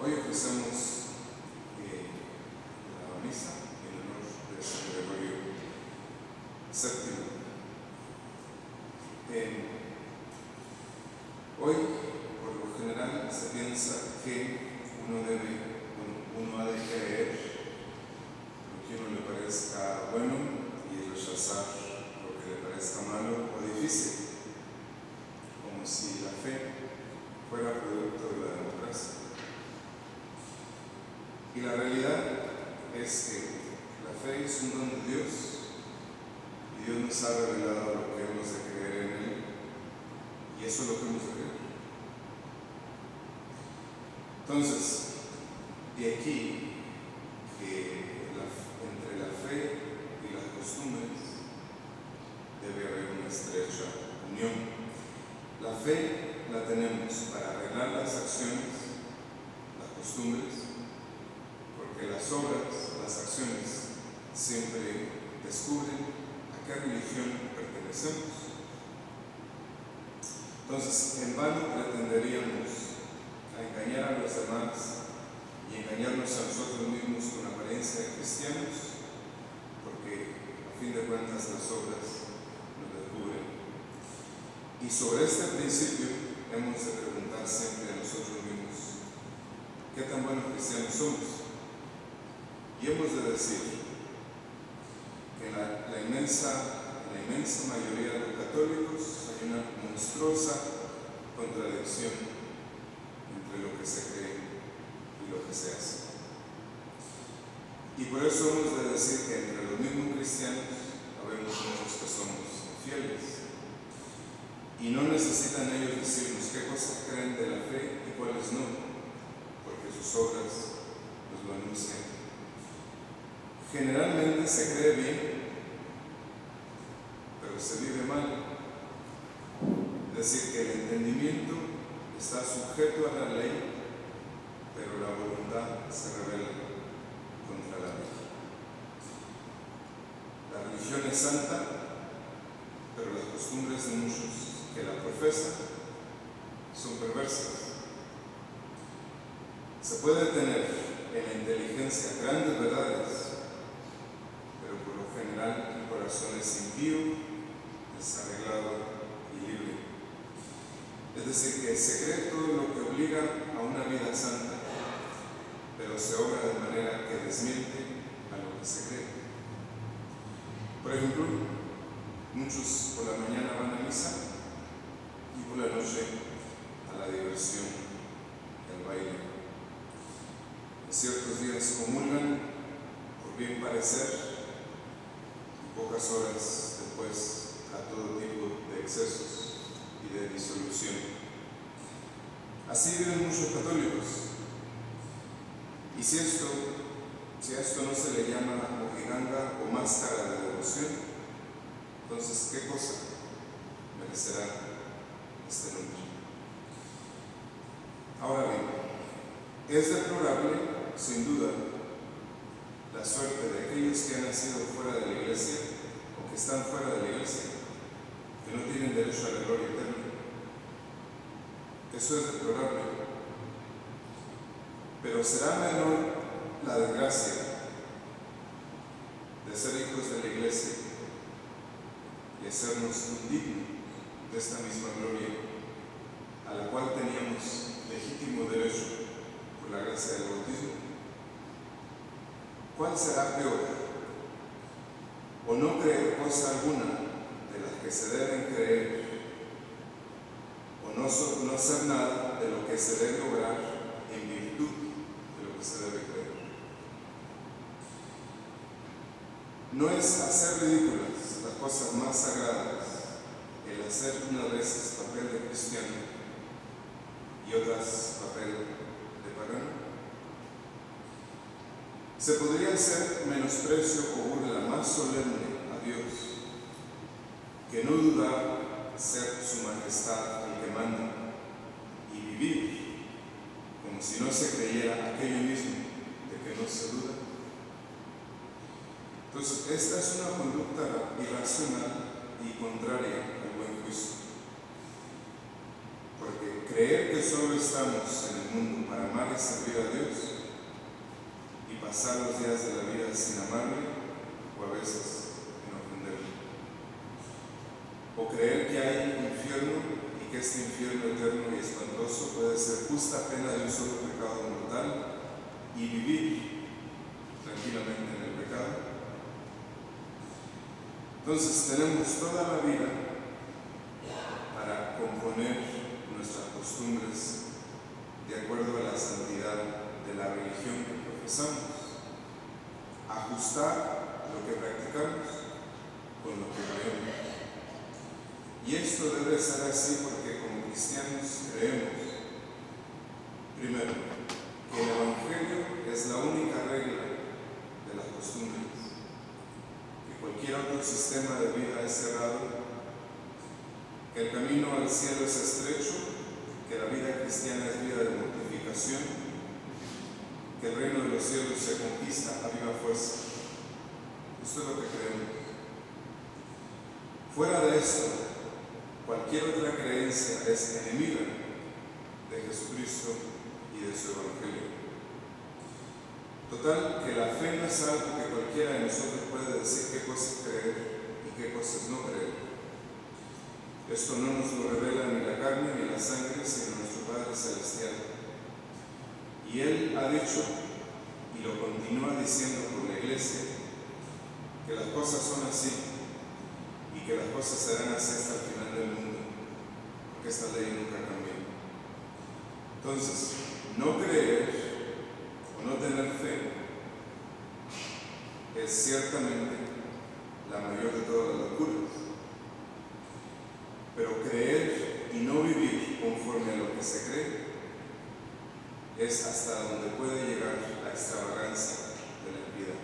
Hoy ofrecemos eh, la misa en honor de San Gregorio VII. Eh, hoy, por lo general, se piensa que uno debe, uno ha de creer lo que uno le parezca bueno y rechazar lo que le parezca malo o difícil, como si la fe fuera producto de la democracia. Y la realidad es que la fe es un don de Dios y Dios nos ha revelado lo que hemos de creer en Él y eso es lo que hemos de creer. Entonces, de aquí que entre la fe y las costumbres debe haber una estrecha unión. La fe la tenemos para arreglar las acciones, las costumbres, porque las obras, las acciones, siempre descubren a qué religión pertenecemos. Entonces, en vano pretenderíamos a engañar a los demás y engañarnos a nosotros mismos con apariencia de cristianos, porque a fin de cuentas las obras nos descubren. Y sobre este principio hemos de preguntar siempre a nosotros mismos, ¿qué tan buenos cristianos somos? Y hemos de decir que la, la inmensa, en la inmensa mayoría de los católicos hay una monstruosa contradicción entre lo que se cree y lo que se hace. Y por eso hemos de decir que entre los mismos cristianos habemos muchos que somos infieles. Y no necesitan ellos decirnos qué cosas creen de la fe y cuáles no, porque sus obras nos lo anuncian. Generalmente se cree bien, pero se vive mal. Es decir, que el entendimiento está sujeto a la ley, pero la voluntad se revela contra la ley. La religión es santa, pero las costumbres de muchos que la profesan son perversas. Se puede tener en la inteligencia grandes verdades, pero por lo general el corazón es impío, desarreglado y libre. Es decir, que se cree todo lo que obliga a una vida santa, pero se obra de manera que desmiente a lo que se cree. Por ejemplo, muchos por la mañana van a misa y por la noche a la diversión, al baile. En ciertos días comulgan por bien parecer pocas horas después a todo tipo de excesos y de disolución. Así viven muchos católicos. Y si esto, si a esto no se le llama mojiganga o máscara de devoción, entonces, ¿qué cosa merecerá este nombre? Ahora bien, es deplorable, sin duda, la suerte aquellos que han nacido fuera de la iglesia o que están fuera de la iglesia, que no tienen derecho a la gloria eterna. Eso es deplorable. Pero será menor la desgracia de ser hijos de la iglesia y hacernos indignos de esta misma gloria a la cual teníamos legítimo derecho por la gracia del bautismo. ¿Cuál será peor? ¿O no creer cosa alguna de las que se deben creer? ¿O no, no hacer nada de lo que se debe lograr en virtud de lo que se debe creer? No es hacer ridículas las cosas más sagradas el hacer unas veces papel de cristiano y otras papel de pagano. Se podría hacer menosprecio o burla más solemne a Dios que no dudar ser su majestad el que manda y vivir como si no se creyera aquello mismo de que no se duda. Entonces, esta es una conducta irracional y contraria al buen juicio. Porque creer que solo estamos en el mundo para amar y servir a Dios pasar los días de la vida sin amarle o a veces en ofenderle. O creer que hay un infierno y que este infierno eterno y espantoso puede ser justa pena de un solo pecado mortal y vivir tranquilamente en el pecado. Entonces tenemos toda la vida para componer nuestras costumbres de acuerdo a la santidad de la religión que profesamos, ajustar lo que practicamos con lo que creemos. Y esto debe ser así porque como cristianos creemos, primero, que el Evangelio es la única regla de las costumbres, que cualquier otro sistema de vida es cerrado que el camino al cielo es estrecho, que la vida cristiana es vida de mortificación, que el reino de los cielos se conquista a viva fuerza. Esto es lo que creemos. Fuera de esto, cualquier otra creencia es enemiga de Jesucristo y de su Evangelio. Total, que la fe no es algo que cualquiera de nosotros puede decir qué cosas creer y qué cosas no creer. Esto no nos lo revela ni la carne ni la sangre, sino nuestro Padre Celestial. Y Él ha dicho, y lo continúa diciendo por la iglesia, que las cosas son así y que las cosas serán así hasta el final del mundo, porque esta ley nunca cambia. Entonces, no creer o no tener fe es ciertamente la mayor de todas las es hasta donde puede llegar la extravagancia de la vida.